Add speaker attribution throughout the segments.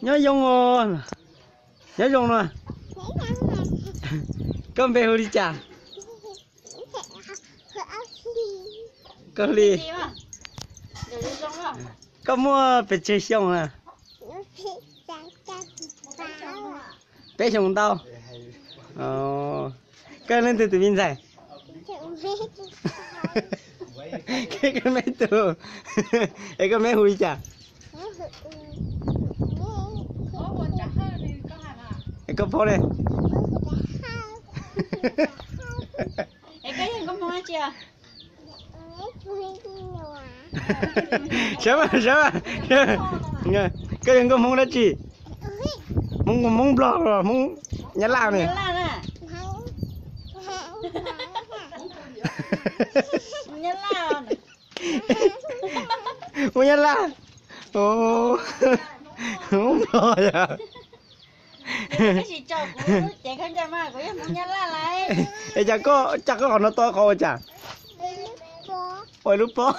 Speaker 1: nhớ dùng nhớ dùng rồi con bé đi chả. Con đi. Con mua bé chơi xong à? Bé xong tao. Ờ. Con lên từ từ bên dài cái con bé từ. Cái con bé hui chả
Speaker 2: có thì có hàng à
Speaker 1: cái đây
Speaker 2: gì có mua chưa?
Speaker 1: Sao mà sao mà cái đừng có muốn đó chị muốn muốn blog rồi muốn nhá lao này.
Speaker 2: Là nè
Speaker 1: muốn nhá lao ồ à
Speaker 2: không là lại
Speaker 1: ê chả có chả có nó to không chả? Ôi lúc bó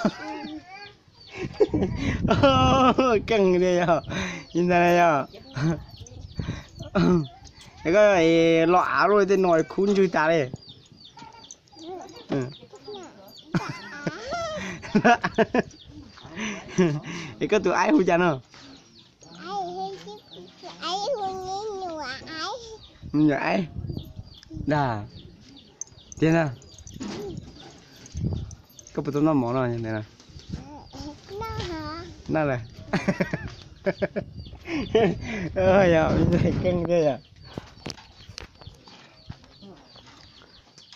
Speaker 1: căng đi à nhìn này à cái này lọ rồi thì nồi khun chui ta đây cái tụi ai hú chả nó ai đà. Tiền à có bữa tụi nó mỏ nào như này nè nè này à bây căng thế à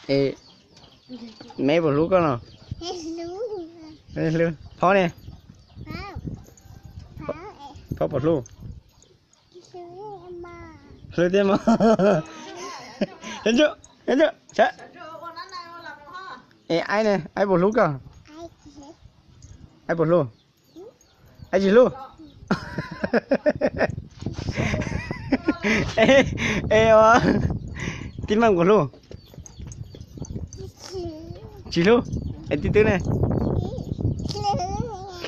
Speaker 1: ê. Mấy bộ lúa con nào? Đây luôn phó nè. Phó bộ lúa それでも Trấn trụ Trấn trụ Chạy Ê, ai này? Ai bột lúc à ai bột luôn ai gì luôn ê ê ờ tin măng của luôn chị luôn em tin tư này.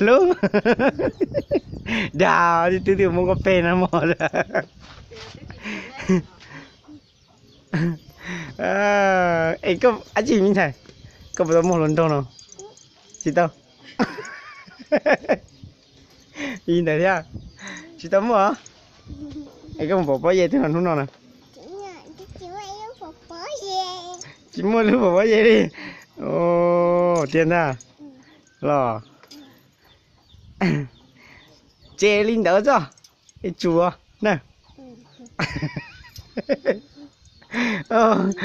Speaker 1: Luôn đào đi tư tư muốn có phê nó mò ra à ê có anh chị mình thầy có giờ một lần đâu nào chị tao nhìn thấy chưa? Chị tao hả? Ê có một bao về thế nào nào nè. Chị mua bộ bao về đi. Ồ tiền à? Lò chê linh đỡ cho cái chùa nè